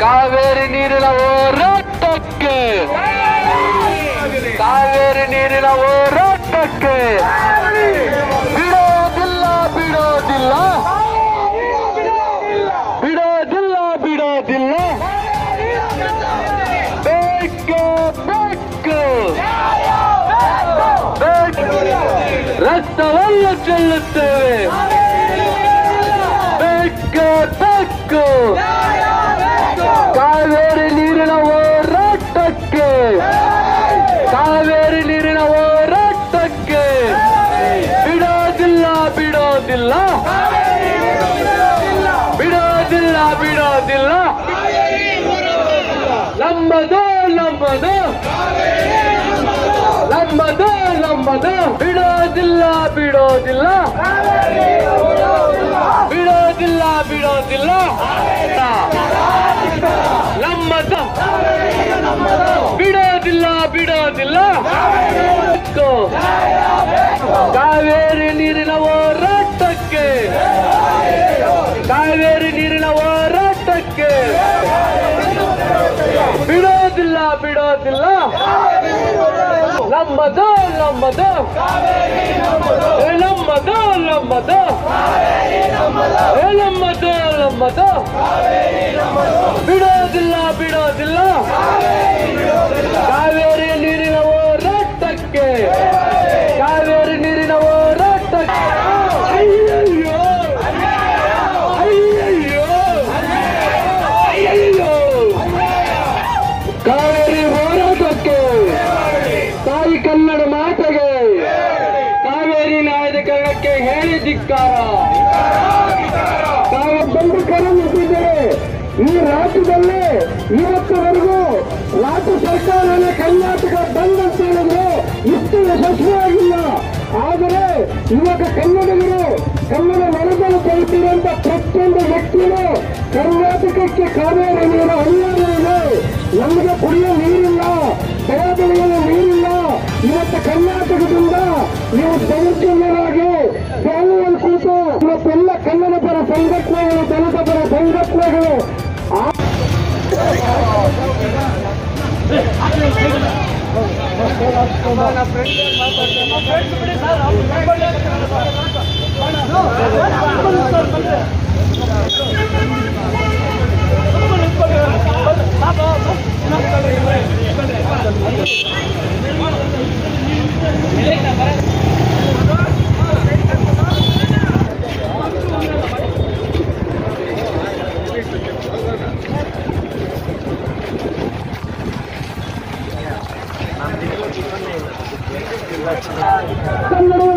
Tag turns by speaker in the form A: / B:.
A: ಕಾವೇರಿ ನೀರಿನ ಹೋರಾಟಕ್ಕೆ ಕಾವೇರಿ ನೀರಿನ ಹೋರಾಟಕ್ಕೆ ಬಿಡೋದಿಲ್ಲ ಬಿಡೋದಿಲ್ಲ ಬಿಡೋದಿಲ್ಲ ಬಿಡೋದಿಲ್ಲ ಬೇಕು ಬೇಕು ಬೇಕು. ರಕ್ತವನ್ನು ಚೆಲ್ಲುತ್ತೇವೆ ಬಿಡೋದಿಲ್ಲ. ಬಿಡೋದಿಲ್ಲ ಬಿಡೋದಿಲ್ಲ. ನಮ್ಮದು ನಮ್ಮದು ನಮ್ಮದು ನಮ್ಮದು ಬಿಡೋದಿಲ್ಲ ಬಿಡೋದಿಲ್ಲ. ಬಿಡೋದಿಲ್ಲ ಬಿಡೋದಿಲ್ಲ. ನಮ್ಮದು ಬಿಡೋದಿಲ್ಲ ಬಿಡೋದಿಲ್ಲ. ಕಾವೇರಿ ನೀರಿನ ಬಿಡೋದಿಲ್ಲ ಬಿಡೋದಿಲ್ಲ. ನಮ್ಮದು ನಮ್ಮದು. ನಮ್ಮದು ನಮ್ಮದು. ನಮ್ಮದು ನಮ್ಮದು. ಧಿಕ್ಕಾರ ತಾವು ಬಂದು ಕರೆ ಮುಟ್ಟಿದ್ದರೆ ಈ ರಾಜ್ಯದಲ್ಲಿ ಇವತ್ತವರೆಗೂ ರಾಜ್ಯ ಸರ್ಕಾರನೇ ಕರ್ನಾಟಕ ಬಂದ್ ಅಂತ ಹೇಳಿದ್ರೆ ಇಷ್ಟು ಯಶಸ್ವಿಯಾಗಿಲ್ಲ. ಆದರೆ ಇವಾಗ ಕನ್ನಡಿಗರು ಕನ್ನಡ ಮನದಲ್ಲಿ ಕಲಿತಿರುವಂತ ಪ್ರತಿಯೊಂದು ವ್ಯಕ್ತಿಯೂ ಕರ್ನಾಟಕಕ್ಕೆ ಕಾವೇರಿ ನೀರು ನಮಗೆ ಕುಡಿಯೋ ನೀರಿಲ್ಲ ಬೆಳೆ ಬೆಳೆಯಲು ನೀರಿಲ್ಲ. ಇವತ್ತು ಕರ್ನಾಟಕದಿಂದ ನೀವು ಇವತ್ತೆಲ್ಲ ಕನ್ನಡ ಪರ ಸಂಘಟನೆಗಳು ದಲಿತ ಪರ ಸಂಘಟನೆಗಳು ಆ ಕನ್ನಡ